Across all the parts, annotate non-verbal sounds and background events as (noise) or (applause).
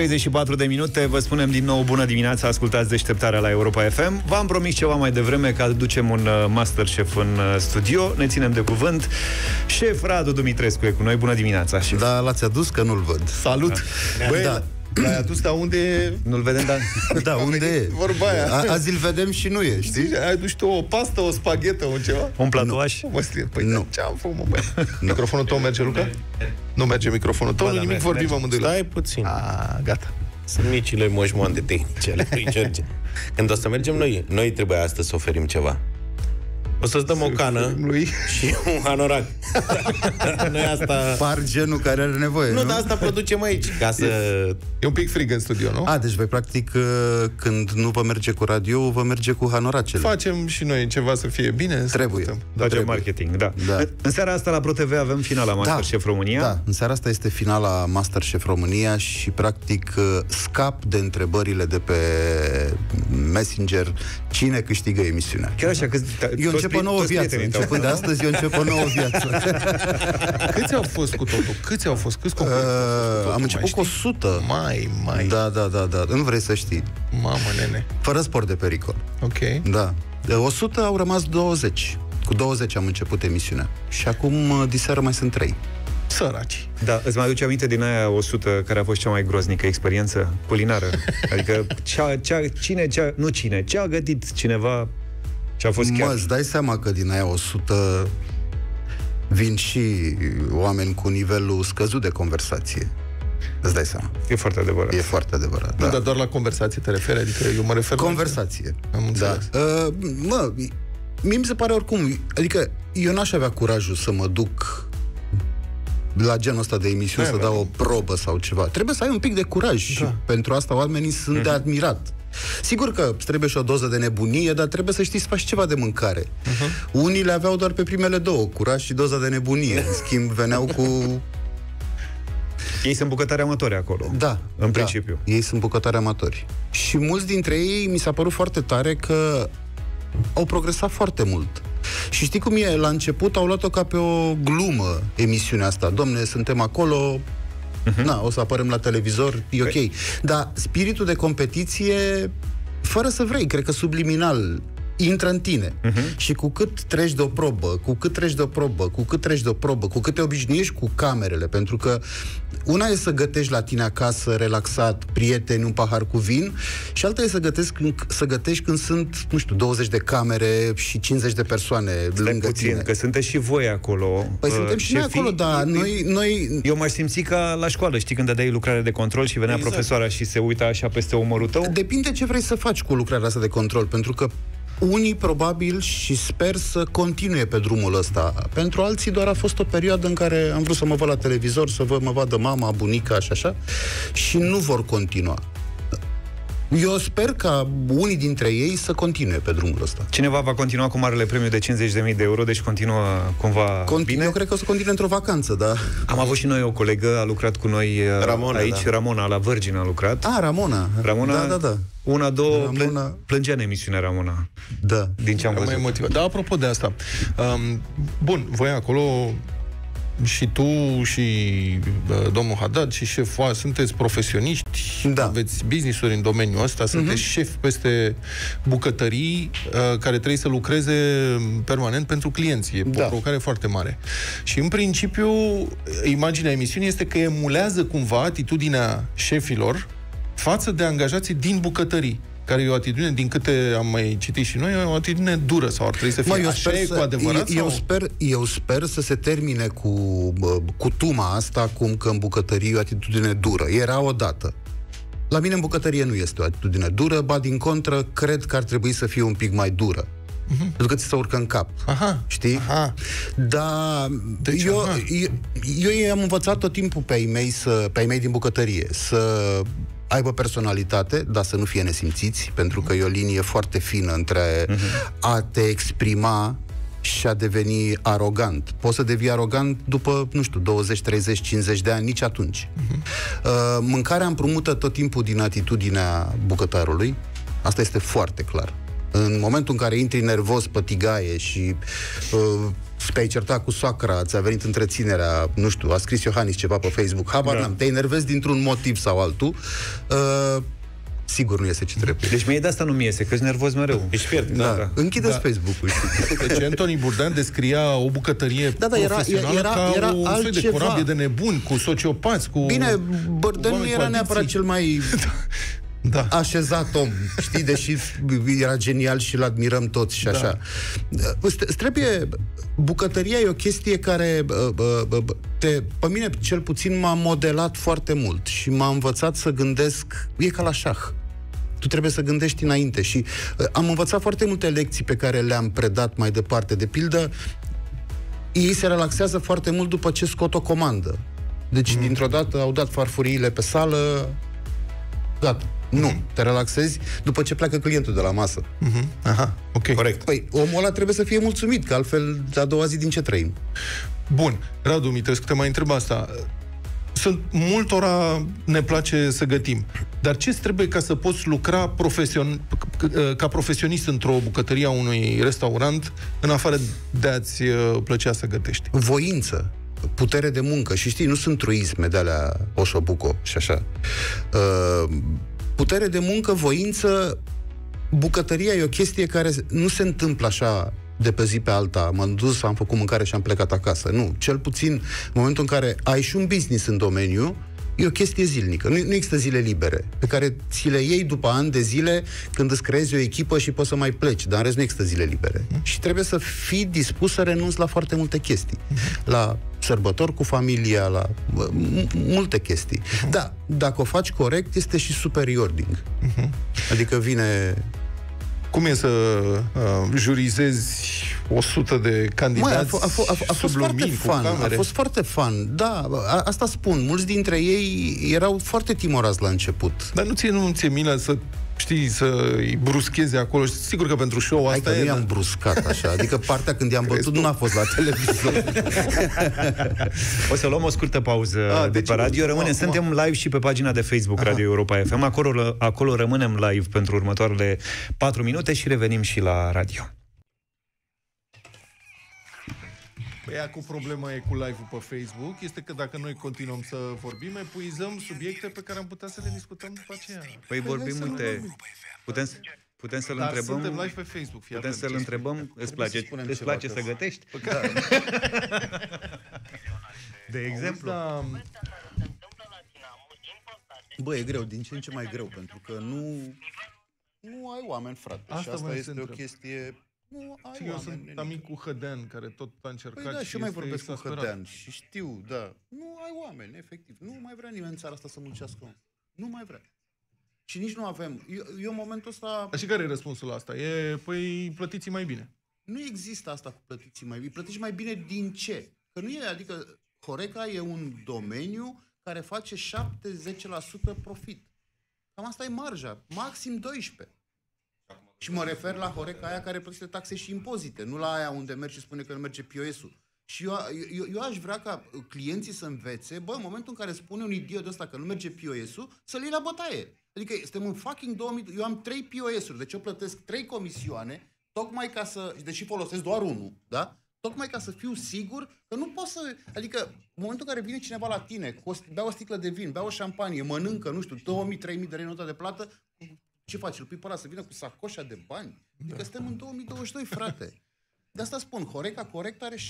34 de minute, vă spunem din nou bună dimineața, ascultați deșteptarea la Europa FM. V-am promis ceva mai devreme că aducem un uh, Masterchef în uh, studio, ne ținem de cuvânt. Șef Radu Dumitrescu e cu noi, bună dimineața. Șef. Da, l-ați adus că nu-l văd. Salut! Da. Băi, Da. L-ai adus, dar unde... Nu-l vedem, dar... (laughs) Da, unde e? Vorba aia. A, azi îl vedem și nu e, știi? Știi, ai adus tu o pastă, o spaghetă, un ceva? Un platoaș? Mă scrie, păi Nu. nu. ce am făcut, mă, băi? (laughs) Microfonul tău merge, Luca? Nu merge microfonul tău, Ba nu da, nimic, merge, vorbim merge. amândoi. Stai puțin. A, gata. Sunt micile moșmoande tehnice ale lui (laughs) George. Când o să mergem noi, noi trebuie astăzi să oferim ceva. O să-ți dăm o cană Lui. și un hanorac. (laughs) noi asta... Par genul care are nevoie, nu? Nu, dar asta producem aici, ca să... E un pic frig în studio, nu? A, deci voi practic uh, când nu vă merge cu radio, vă merge cu hanoracele. Facem și noi ceva să fie bine. să Trebuie. putem. Facem trebuie. marketing, da. Da. În- În seara asta la ProTV avem finala Masterchef România. Da, în seara asta este finala Masterchef România și practic uh, scap de întrebările de pe Messenger cine câștigă emisiunea. Chiar așa, că Eu încep o nouă viață. Începând de astăzi, eu încep o nouă viață. Câți au fost cu totul? Câți au fost? Câți copii? Uh, am început cu 100. Mai, mai. Da, da, da, da. Nu vrei să știi. Mamă, nene. Fără sport de pericol. Ok. Da. De 100 au rămas 20. Cu 20 am început emisiunea. Și acum, uh, diseară, mai sunt 3. Săraci. Da, îți mai aduce aminte din aia 100 care a fost cea mai groznică experiență culinară? (laughs) Adică cea, cea, cine, cea, nu cine, ce a gătit cineva ce a fost chiar... Mă, îți dai seama că din aia 100 vin și oameni cu nivelul scăzut de conversație. Îți dai seama. E foarte adevărat. E foarte adevărat. Da. Da. Dar doar la conversație te referi? Adică eu mă refer la- Conversație. Am înțeles. Da. Uh, mă, mie mi se pare oricum, adică eu n-aș avea curajul să mă duc la genul ăsta de emisiuni Da, să da. dau o probă sau ceva. Trebuie să ai un pic de curaj și pentru asta oamenii sunt Mhm. de admirat. Sigur că îți trebuie și o doză de nebunie, dar trebuie să știți să faci ceva de mâncare. Mhm. Unii le aveau doar pe primele două, curaj și doza de nebunie. În schimb, veneau cu... Ei sunt bucătari amatori acolo. Da. În da. principiu. Ei sunt bucătari amatori. Și mulți dintre ei mi s-a părut foarte tare că au progresat foarte mult. Și știi cum e? La început au luat-o ca pe o glumă emisiunea asta. Domne, suntem acolo, na, o să apărăm la televizor, e ok. Dar spiritul de competiție, fără să vrei, cred că subliminal, intră în tine. Și cu cât treci de o probă, cu cât treci de o probă, cu cât treci de o probă, cu cât te obișnuiești cu camerele, pentru că una e să gătești la tine acasă, relaxat, prieteni, un pahar cu vin, și alta e să gătești, când- să gătești când sunt, nu știu, 20 de camere și 50 de persoane Stai lângă puțin, tine. că sunteți și voi acolo. Păi uh, suntem și noi șefii. acolo, dar noi, noi Eu m-aș simți ca la școală, știi, când dădeai lucrare de control și venea Exact. profesoara și se uita așa peste umărul tău? Depinde ce vrei să faci cu lucrarea asta de control, pentru că unii probabil și sper să continue pe drumul ăsta. Pentru alții doar a fost o perioadă în care am vrut să mă văd la televizor, să văd, mă vadă mama, bunica și așa, și nu vor continua. Eu sper ca unii dintre ei să continue pe drumul ăsta. Cineva va continua cu marele premiu de 50.000 de euro, deci continuă cumva Continu- bine. Eu cred că o să continue într-o vacanță, da. Am avut și noi o colegă, a lucrat cu noi uh, Ramona, aici, da. Ramona, la Virgin a lucrat. A, Ramona. Ramona, Da, da, da. una, două, Ramona- Ramona... plângea în emisiunea Ramona, Da. din ce am Era mai văzut. motivat. Dar apropo de asta, um, bun, voi acolo și tu și uh, domnul Haddad și șeful, sunteți profesioniști, Da. aveți business-uri în domeniul ăsta, sunteți șef peste bucătării uh, care trebuie să lucreze permanent pentru clienți. E Da. o provocare foarte mare. Și în principiu, imaginea emisiunii este că emulează cumva atitudinea șefilor față de angajații din bucătării care e o atitudine, din câte am mai citit și noi, e o atitudine dură sau ar trebui să fie Mă, eu așa sper, e să, cu adevărat? eu, eu, sau? sper, eu sper să se termine cu, bă, cu tuma asta, cum că în bucătărie e o atitudine dură. Era odată. La mine în bucătărie nu este o atitudine dură, ba din contră, cred că ar trebui să fie un pic mai dură. Pentru că ți se urcă în cap. Aha. Știi? Aha. Dar Deci, eu, aha. eu, eu i-am învățat tot timpul pe ei mei, să, pe ei mei din bucătărie să aibă personalitate, dar să nu fie nesimțiți, pentru că e o linie foarte fină între a te exprima și a deveni arogant. Poți să devii arogant după, nu știu, 20, 30, 50 de ani, nici atunci. Uh, mâncarea împrumută tot timpul din atitudinea bucătarului, asta este foarte clar. În momentul în care intri nervos pe tigaie și uh, te-ai certat cu soacra, ți-a venit întreținerea, nu știu, a scris Iohannis ceva pe Facebook, habar Da. n-am, te enervezi dintr-un motiv sau altul, uh, sigur nu iese ce trebuie. Deci mie de asta nu mi iese, că nervos mereu. Ești fiert. Da, da. da. închideți Da. Facebook-ul. știi? Deci Anthony Bourdain descria o bucătărie Da, da, era- profesională era- ca era un soi de altceva. corabie de nebuni, cu sociopați, cu Bine, Bărden nu oameni cu era neapărat adicții. cel mai (laughs) Da. așezat om, știi, deși era genial și îl admirăm toți și așa. Da. Îți îți trebuie... Bucătăria e o chestie care bă, bă, bă, bă, te, pe mine cel puțin m-a modelat foarte mult și m-a învățat să gândesc, e ca la șah. Tu trebuie să gândești înainte și uh, am învățat foarte multe lecții pe care le-am predat mai departe. De pildă, ei se relaxează foarte mult după ce scot o comandă. Deci, mm. dintr-o dată, au dat farfuriile pe sală, gata. Nu, te relaxezi după ce pleacă clientul de la masă. Mhm. Aha, ok. Corect. Păi, omul ăla trebuie să fie mulțumit, că altfel, a doua zi din ce trăim? Bun. Radu Mitrescu, te mai întreb asta. Sunt multora ne place să gătim. Dar ce trebuie ca să poți lucra profesion, ca profesionist într-o bucătărie a unui restaurant, în afară de a-ți uh, plăcea să gătești? Voință, putere de muncă. Și știi, nu sunt truisme de alea Oșobuco și așa. Uh, putere de muncă, voință, bucătăria e o chestie care nu se întâmplă așa de pe zi pe alta, m-am dus, am făcut mâncare și am plecat acasă. Nu, cel puțin în momentul în care ai și un business în domeniu, e o chestie zilnică. Nu, nu există zile libere, pe care ți le iei după ani de zile când îți creezi o echipă și poți să mai pleci, dar în rest nu există zile libere. Și trebuie să fii dispus să renunți la foarte multe chestii. La sărbători cu familia, la m- m- multe chestii. Da, dacă o faci corect, este și superiording. Adică vine Cum e să uh, jurizezi 100 de candidați Măi, a, f- a, f- a, f- a fost sub foarte lumini, cu fan, a camere? fost foarte fan. Da, a, asta spun. Mulți dintre ei erau foarte timorați la început. Dar nu ție, nu ție milă să știi, să îi bruscheze acolo. Și Sigur că pentru show Hai asta că e, nu dar- i-am bruscat așa. Adică (laughs) partea când i-am bătut nu a fost la televizor. (laughs) O să luăm o scurtă pauză A, de deci, pe radio. Rămânem, acum- suntem live și pe pagina de Facebook Radio Europa FM. Acolo, acolo rămânem live pentru următoarele 4 minute și revenim și la radio. Păi cu problema e cu live-ul pe Facebook este că dacă noi continuăm să vorbim, epuizăm subiecte pe care am putea să le discutăm după aceea. Păi vorbim, uite, putem, să- putem să-l Dar întrebăm... suntem live pe Facebook, fii Putem atent. să-l întrebăm, îți să place, spunem îți ceva, place că- să gătești? (laughs) De exemplu. Da, Bă, e greu, din ce în ce mai greu, pentru că nu... Nu ai oameni, frate. Asta și asta voiam să este o întreb. chestie... Nu ai și eu oameni. sunt nenică. amic cu Hădean, care tot a încercat Păi da, și eu mai este vorbesc cu exasperat. Hădean și știu, da. Nu ai oameni, efectiv. Nu mai vrea nimeni în țara asta să muncească. om. Nu mai vrea. Și nici nu avem. Eu, eu în momentul ăsta... Dar și care e răspunsul la asta? E, păi, plătiți mai bine. Nu există asta cu plătiții mai bine. Plătiți mai bine din ce? Că nu e, adică Horeca e un domeniu care face 7-10% profit. Cam asta e marja, maxim 12. Și mă refer la Horeca aia care plătește taxe și impozite, nu la aia unde merge și spune că nu merge POS-ul. Și eu, eu, eu aș vrea ca clienții să învețe, bă, în momentul în care spune un idiot ăsta că nu merge POS-ul, să-l iei la bătaie. Adică suntem în fucking 2000, eu am 3 POS-uri, deci eu plătesc 3 comisioane, tocmai ca să, deși folosesc doar unul, da? Tocmai ca să fiu sigur că nu pot să... Adică, în momentul în care vine cineva la tine, cu o, bea o sticlă de vin, bea o șampanie, mănâncă, nu știu, 2000-3000 de lei notă de plată, ce faci? Îl pui pe ăla să vină cu sacoșa de bani? Adică suntem în 2022, frate. De asta spun, Horeca corect are 70%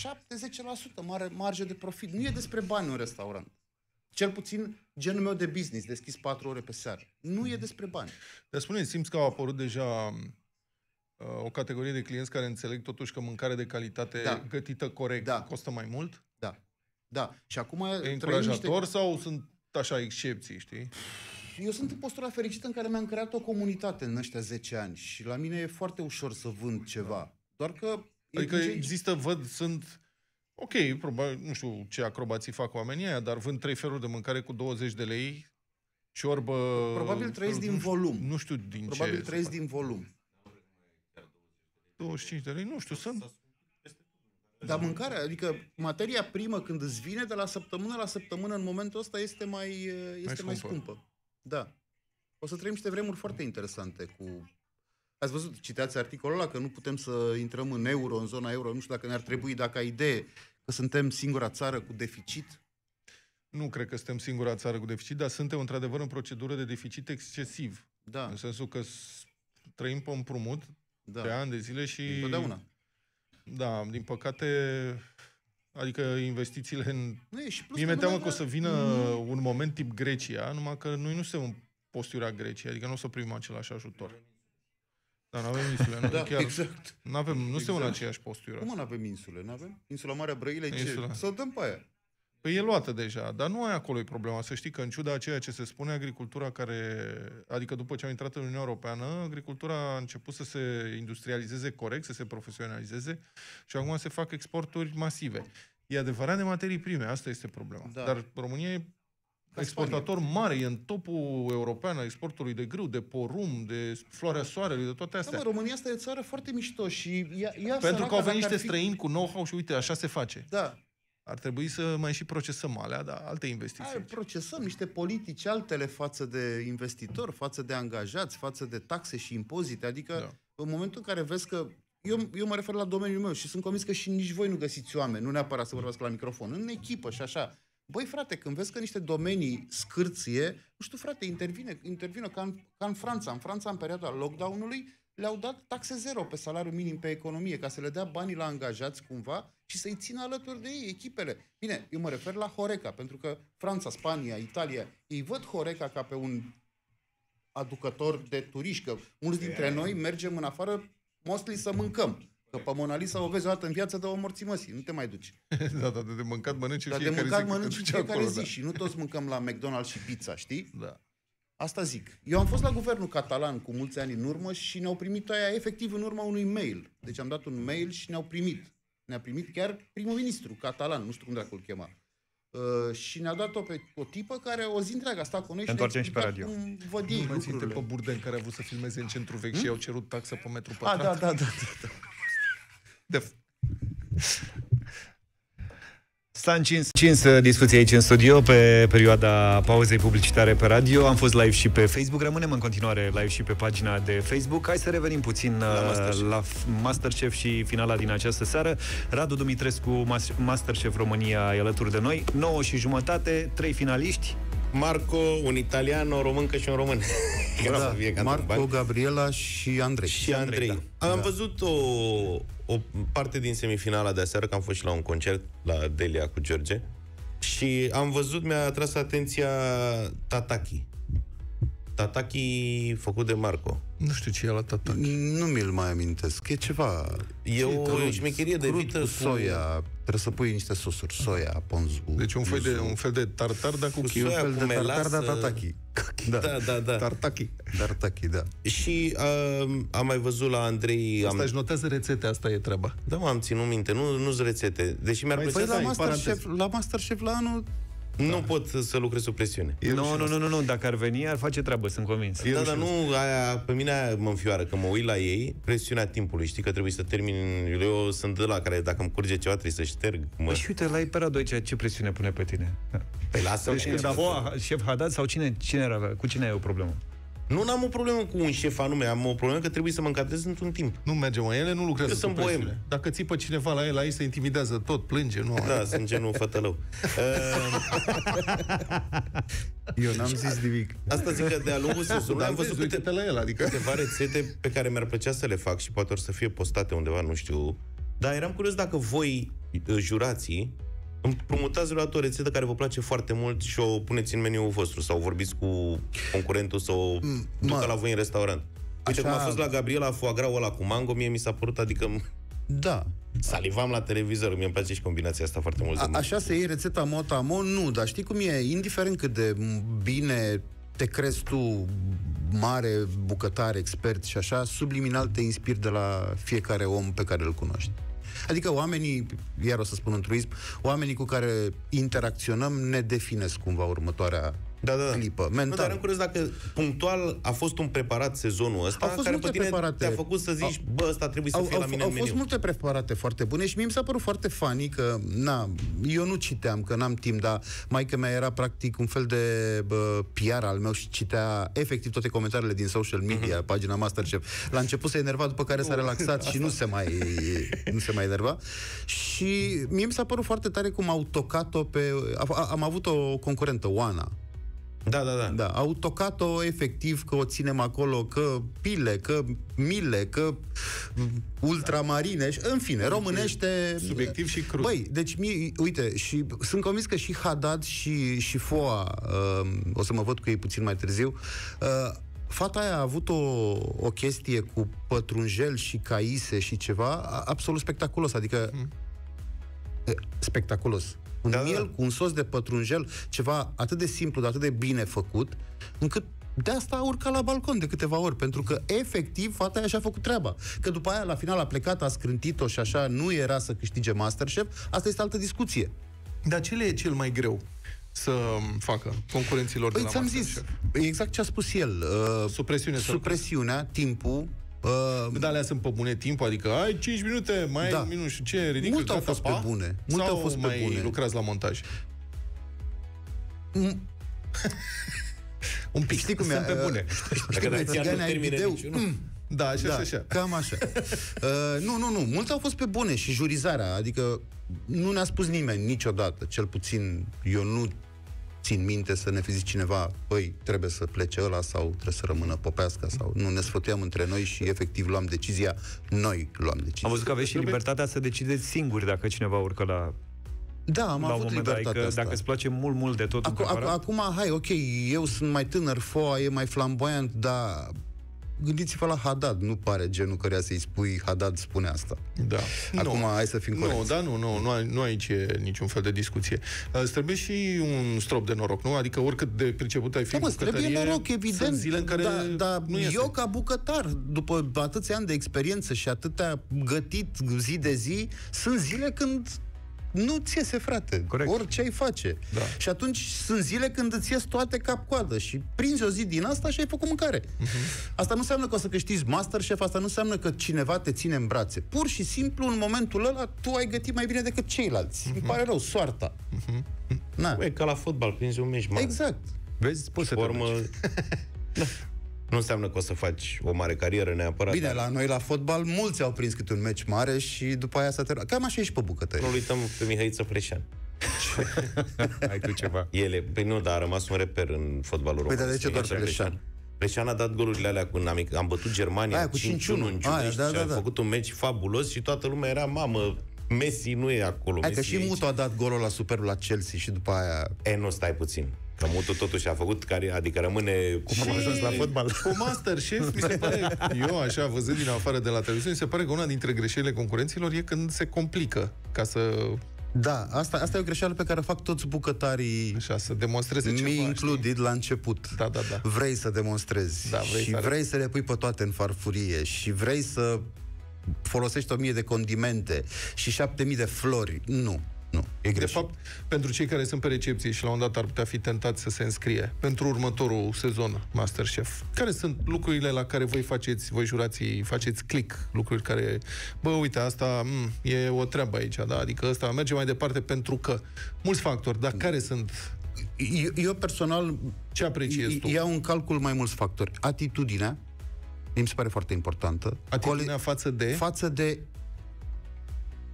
mare marge de profit. Nu e despre bani un restaurant. Cel puțin genul meu de business, deschis 4 ore pe seară. Nu e despre bani. Dar spune simți că au apărut deja uh, o categorie de clienți care înțeleg totuși că mâncare de calitate Da. gătită corect Da. costă mai mult? Da. Da. Și acum E trăim încurajator sau sunt așa excepții, știi? Eu sunt în postura fericită în care mi-am creat o comunitate în ăștia 10 ani și la mine e foarte ușor să vând ceva. Doar că... e Adică din ce- există, văd, sunt... Ok, probabil, nu știu ce acrobații fac oamenii aia, dar vând trei feluri de mâncare cu 20 de lei, ciorbă... Probabil trăiesc nu din știu- volum. Nu știu din Probabil ce. trăiesc din volum. 25 de lei, nu știu, sunt... Dar mâncarea, adică materia primă când îți vine de la săptămână la săptămână în momentul ăsta este mai, este mai, scumpă. scumpă. Da. O să trăim niște vremuri foarte interesante cu Ați văzut, citați articolul ăla, că nu putem să intrăm în euro, în zona euro, nu știu dacă ne-ar trebui, dacă ai idee că suntem singura țară cu deficit. Nu cred că suntem singura țară cu deficit, dar suntem într-adevăr în procedură de deficit excesiv. Da, În sensul că s- trăim pe împrumut da. de ani de zile și... Întotdeauna. Da, din păcate, adică investițiile în... Nu e și plus Mie că mi-e teamă nu că o să vină un moment tip Grecia, numai că noi nu suntem în postura Greciei, adică nu o să primim același ajutor. Dar nu avem insule, nu? (laughs) Da, Chiar exact. nu avem, nu suntem în Exact. aceeași postură. Cum nu avem insule? Nu avem? Insula Marea Brăile, ce? Insula. Să o dăm pe aia. Păi e luată deja, dar nu ai acolo e problema. Să știi că în ciuda a ceea ce se spune, agricultura care... Adică după ce am intrat în Uniunea Europeană, agricultura a început să se industrializeze corect, să se profesionalizeze și acum se fac exporturi masive. E adevărat de materii prime, asta este problema. Da. Dar România e Ca exportator mare, e în topul european al exportului de grâu, de porumb, de floarea soarelui, de toate Da, astea. mă, România asta e o țară foarte mișto și ea, ea Pentru săraca, că au venit dacă niște ar fi- străini cu know-how și uite, așa se face. Da, Ar trebui să mai și procesăm alea, dar alte investiții. Hai, procesăm niște politici altele față de investitori, față de angajați, față de taxe și impozite. Adică, Da. da. în momentul în care vezi că... Eu, eu mă refer la domeniul meu și sunt convins că și nici voi nu găsiți oameni, nu neapărat să vorbească la microfon, în echipă și așa. Băi, frate, când vezi că niște domenii scârție, nu știu, frate, intervine, intervine ca în, ca în Franța. În Franța, în perioada lockdown-ului, le-au dat taxe zero pe salariul minim pe economie, ca să le dea banii la angajați cumva și să-i țină alături de ei, echipele. Bine, eu mă refer la Horeca, pentru că Franța, Spania, Italia, ei văd Horeca ca pe un aducător de turiști, că mulți dintre noi mergem în afară mostly să mâncăm. Că pe Mona Lisa o vezi o dată în viață de o morții măsii, nu te mai duci. (laughs) da, da, de mâncat mănânci în Dar de fiecare mâncat zi. când mănânci te în duci fiecare acolo, zi și nu toți mâncăm la McDonald's și pizza, știi? Da. Da. Asta zic. Eu am fost la guvernul catalan cu mulți ani în urmă și ne-au primit aia efectiv în urma unui mail. Deci am dat un mail și ne-au primit. Ne-a primit chiar primul ministru catalan, nu știu cum dracu îl chema. Uh, și ne-a dat-o pe o tipă care o zi întreagă a stat cu noi și ne-a Întoarcem și pe explicat radio. cum văd ei Nu mai ținte lucrurile. pe Burden care a vrut să filmeze în centru vechi și i-au cerut taxă pe metru A, pătrat. da, da, da. De... S-a încins, încins uh, discuția aici în studio pe perioada pauzei publicitare pe radio. Am fost live și pe Facebook. Rămânem în continuare live și pe pagina de Facebook. Hai să revenim puțin la Masterchef. la f- Masterchef și finala din această seară. Radu Dumitrescu, Mas- Masterchef România, e alături de noi. 9 și jumătate, trei finaliști. Marco, un italian, o româncă și un român. (laughs) Ca să fie ca Marco, bani. Gabriela și Andrei. și Andrei. Andrei, da. Am văzut o, o parte din semifinala de aseară, că am fost și la un concert la Delia cu George. Și am văzut, mi-a atras atenția Tataki. Tataki făcut de Marco. Nu știu ce e la tata. Nu mi-l mai amintesc. E ceva... E o crud, șmecherie de crud vită cu cu soia. Trebuie să pui niște sosuri. Soia, ponzu. Deci un fel de, un fel de tartar, dar cu Cu chiu. un soia, fel cu de tartar, melasă. dar tataki. Da, da, da. Tartaki. Tartaki, da. Și uh, am mai văzut la Andrei... Asta Am, își notează rețete, asta e treaba. da, mă, am ținut minte, nu, nu-s rețete. Deși mi-ar Mai plăcea Păi să la ai, Masterchef, la Masterchef la anul... Nu pot să lucrez sub presiune. Nu, nu, nu, nu, nu, dacă ar veni, ar face treabă, sunt convins. Da, dar nu, aia, pe mine aia mă înfioară, că mă uit la ei, presiunea timpului, știi că trebuie să termin, eu sunt de la care dacă îmi curge ceva trebuie să șterg, mă. Păi și uite, la Ipera 2, ce, ce presiune pune pe tine? Păi lasă Deci, când a șef Haddad sau cine, cine era, cu cine ai o problemă? Nu am o problemă cu un șef anume, am o problemă că trebuie să mă încadrez într-un timp. Nu merge, mă, ele nu lucrează Eu sub sunt boem. presiune. Dacă țipă cineva la el, aici se intimidează tot, plânge, nu? Da, sunt genul fătălău. Uh, (laughs) Eu n-am zis nimic. asta zic că de-a lungul (laughs) sezonului Dar am văzut câte, uite-te la el, adică... câteva rețete pe care mi-ar plăcea să le fac și poate or să fie postate undeva, nu știu. Dar eram curios dacă voi, uh, jurații, împrumutați vreodată o rețetă care vă place foarte mult și o puneți în meniul vostru sau vorbiți cu concurentul să o ducă la voi în restaurant. Uite, Așa- cum a fost la Gabriela foie gras ăla cu mango, mie mi s-a părut, adică Da. salivam la televizor, mie îmi place și combinația asta foarte mult. A, așa se iei rețeta mot nu, dar știi cum e? Indiferent cât de bine te crezi tu mare bucătar, expert și așa, subliminal te inspiri de la fiecare om pe care îl cunoști. Adică oamenii, iar o să spun un truism, oamenii cu care interacționăm ne definesc cumva următoarea Da, da, da. clipă, Nu, dar mental. am curios dacă punctual a fost un preparat sezonul ăsta Au fost care multe pe tine preparate. te-a făcut să zici, bă, ăsta trebuie să au, fie au, la mine au în fost meniu. multe preparate foarte bune și mie mi s-a părut foarte funny că, na, eu nu citeam, că n-am timp, dar maica mea era practic un fel de bă, PR al meu și citea efectiv toate comentariile din social media, Mhm. pagina Masterchef. La început se enerva, după care s-a relaxat și nu se mai, (laughs) nu se mai enerva. Și mie mi s-a părut foarte tare cum au tocat-o pe... a- a- Am avut o concurentă, Oana, Da, da, da. da, au tocat-o efectiv că o ținem acolo, că pile, că mile, că ultramarine, și- în fine, românește... subiectiv și crud. Băi, deci, mie, uite, și sunt convins că și Haddad și, și Foa, uh, o să mă văd cu ei puțin mai târziu, uh, Fata aia a avut o, o chestie cu pătrunjel și caise și ceva a- absolut spectaculos, adică e, spectaculos. Un Da, da, da, miel da. cu un sos de pătrunjel, ceva atât de simplu, dar atât de bine făcut, încât de asta a urcat la balcon de câteva ori, pentru că efectiv fata aia și-a făcut treaba. Că după aia la final a plecat, a scrântit-o și așa nu era să câștige Masterchef, asta este altă discuție. Dar ce le e cel mai greu să facă concurenților Păi de la ți-am zis, Masterchef? exact ce a spus el. Uh, Supresiune sau supresiunea, timpul, uh, Dar alea sunt pe bune timp, adică ai 5 minute, mai ai Da. un minut și ce, ridică, Multe au gata, fost pe pa? bune. Multe Sau au fost pe mai bune. lucrați la montaj? Mm. Un pic. știi cum e? Sunt pe bune. Știi cum e? chiar nu Țigane ai termine video? niciunul. Mm. Da, așa da, și așa. cam așa. Uh, nu, nu, nu. Multe au fost pe bune și jurizarea, adică nu ne-a spus nimeni niciodată, cel puțin eu nu țin minte să ne fi zis cineva, păi, trebuie să plece ăla sau trebuie să rămână Popeasca sau nu, ne sfătuiam între noi și efectiv luam decizia, noi luam decizia. Am văzut că aveți și libertatea să decideți singuri dacă cineva urcă la, Da, am la un avut moment dat. libertatea Adică asta. dacă îți place mult, mult de tot un Acu, acu, preparat, acum, hai, ok, eu sunt mai tânăr, foa e mai flamboyant, dar gândiți-vă la Haddad, nu pare genul căreia să-i spui Haddad spune asta. Da. Acum, nu. hai să fim Nu, corecți. da, nu, nu, nu, ai- nu aici e niciun fel de discuție. Uh, Îți trebuie și un strop de noroc, nu? Adică oricât de priceput ai fi Da, în mă, îți trebuie bucătărie, noroc, evident. Sunt zile în care da, da, nu iese. eu ca bucătar, după atâția ani de experiență și atâtea gătit zi de zi, sunt zile când nu ți iese, frate. Corect. Orice ai face. Da. Și atunci sunt zile când îți ies toate cap-coadă și prinzi o zi din asta și ai făcut mâncare. Mhm. Asta nu înseamnă că o să câștigi Masterchef, asta nu înseamnă că cineva te ține în brațe. Pur și simplu, în momentul ăla, tu ai gătit mai bine decât ceilalți. Mhm. Îmi pare rău, soarta. Na. Băi, ca la fotbal, prinzi un meci mare. Exact. vezi, poți să te Formă... duci. (laughs) (laughs) da. Nu înseamnă că o să faci o mare carieră neapărat. Bine, dar la noi la fotbal mulți au prins câte un meci mare și după aia s-a terminat. Cam așa e și pe bucătărie. Nu uităm pe Mihaiță Freșan. (laughs) Ai tu ceva. Ele, păi nu, dar a rămas un reper în fotbalul Păi, român. dar de ce doar Mihaiță Freșan? Freșan a dat golurile alea când am, am bătut Germania Aia, cu 5-1 5-1. în Giulești Aia, da, și da, a da. făcut un meci fabulos și toată lumea era, mamă, Messi nu e acolo. Hai că Messi și e aici." Mutu a dat golul la Superul la Chelsea și după aia... E, nu, stai puțin. Că Mutu totuși a făcut, care, adică rămâne... Cum Am ajuns la fotbal. (laughs) Cu Masterchef, mi se pare, eu așa, văzând din afară de la televiziune, mi se pare că una dintre greșelile concurenților e când se complică ca să, Da, asta, asta e o greșeală pe care o fac toți bucătarii, așa, să demonstreze ceva. me știi? included, la început. Da, da, da. Vrei să demonstrezi Da, vrei și să vrei să le pui pe toate în farfurie și vrei să folosești o mie de condimente și șapte mii de flori. Nu, nu, e De greșit. fapt, pentru cei care sunt pe recepție și la un dat ar putea fi tentați să se înscrie pentru următorul sezon Masterchef, care sunt lucrurile la care voi faceți, voi jurații, faceți click, lucruri care, bă, uite, asta m, e o treabă aici, da? Adică ăsta merge mai departe pentru că. Mulți factori, dar care sunt? eu, eu personal Ce apreciezi tu? iau în calcul mai mulți factori. Atitudinea, mi se pare foarte importantă. Atitudinea față de... față de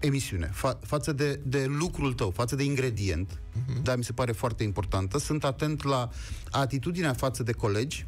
emisiune, fa- față de, de lucrul tău, față de ingredient, uh-huh. da, mi se pare foarte importantă. Sunt atent la atitudinea față de colegi.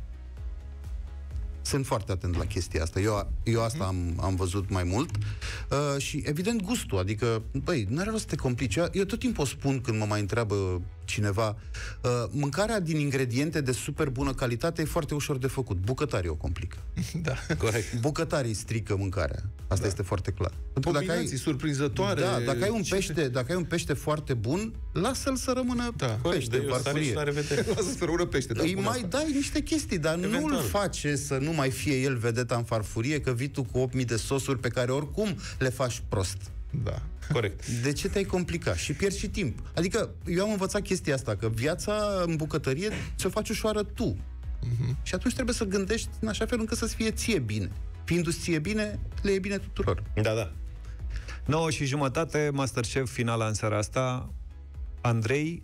Sunt foarte atent la chestia asta. Eu, eu asta am, am văzut mai mult. Uh, și, evident, gustul. Adică, băi, nu are rost să te complici. Eu, eu tot timpul o spun când mă mai întreabă cineva, uh, mâncarea din ingrediente de super bună calitate e foarte ușor de făcut. Bucătarii o complică. (laughs) Da. Corect. Bucătarii strică mâncarea. Asta da. este foarte clar. Pentru că Combinații surprinzătoare. da, dacă ai un Ce- pește, dacă ai un pește foarte bun, lasă-l să rămână Da. pește în de eu sare și la farfurie. revedere. (laughs) Lasă să rămână pește. Da, Îi spune mai asta. dai niște chestii, dar nu-l Eventual. face să nu mai fie el vedeta în farfurie, că vii tu cu 8.000 de sosuri pe care oricum le faci prost. Da. Corect. (laughs) De ce te-ai complicat? Și pierzi și timp. Adică, eu am învățat chestia asta, că viața în bucătărie ți-o faci ușoară tu. Uh-huh. Și atunci trebuie să gândești în așa fel încât să-ți fie ție bine. Fiindu-ți ție bine, le e bine tuturor. Da, da. 9 și jumătate, Masterchef finala în seara asta. Andrei,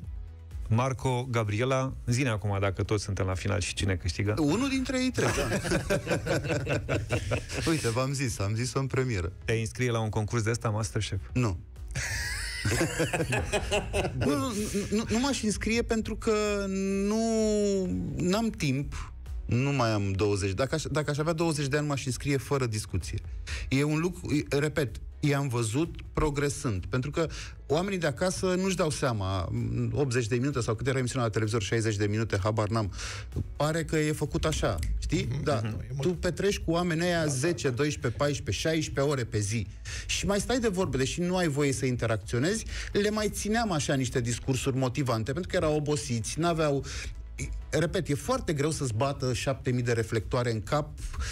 Marco, Gabriela, zine acum dacă toți suntem la final și cine câștigă. Unul dintre ei trei, da. (laughs) Uite, v-am zis, am zis-o în premieră. Te înscrie la un concurs de ăsta, Masterchef? Nu. (laughs) nu, nu, nu, nu m-aș înscrie pentru că nu am timp nu mai am 20. Dacă aș, dacă aș avea 20 de ani, m-aș înscrie fără discuție. E un lucru, repet, i-am văzut progresând. Pentru că oamenii de acasă nu-și dau seama 80 de minute sau câte era emisiunea la televizor, 60 de minute, habar n-am. Pare că e făcut așa, știi? Mm-hmm. Da. Mm-hmm. Tu petrești cu oamenii aia da, 10, da, 12, 14, 16 ore pe zi și mai stai de vorbe, deși nu ai voie să interacționezi, le mai țineam așa niște discursuri motivante, pentru că erau obosiți, n-aveau repet, e foarte greu să-ți bată șapte mii de reflectoare în cap,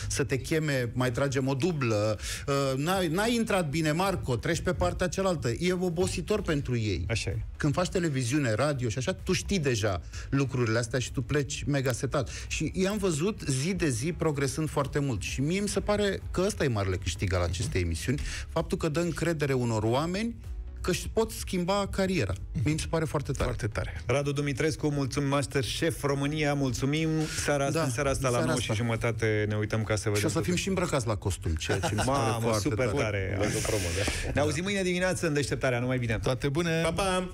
să te cheme, mai tragem o dublă, uh, n-ai, n-ai intrat bine, Marco, treci pe partea cealaltă. E obositor pentru ei. Așa e. Când faci televiziune, radio și așa, tu știi deja lucrurile astea și tu pleci mega setat. Și i-am văzut zi de zi progresând foarte mult. Și mie mi se pare că ăsta e marele câștig al acestei emisiuni, faptul că dă încredere unor oameni că își pot schimba cariera. Mi se pare foarte tare. Foarte tare. Radu Dumitrescu, mulțumim Master Chef România, mulțumim. Seara, da, în seara asta la 9 și jumătate ne uităm ca să vedem. Și o să fim și îmbrăcați la costum, ceea ce mi se pare foarte super tare. tare. Promo, da. Ne auzim mâine dimineață în deșteptarea. Numai bine. Toate bune! Pa, pa!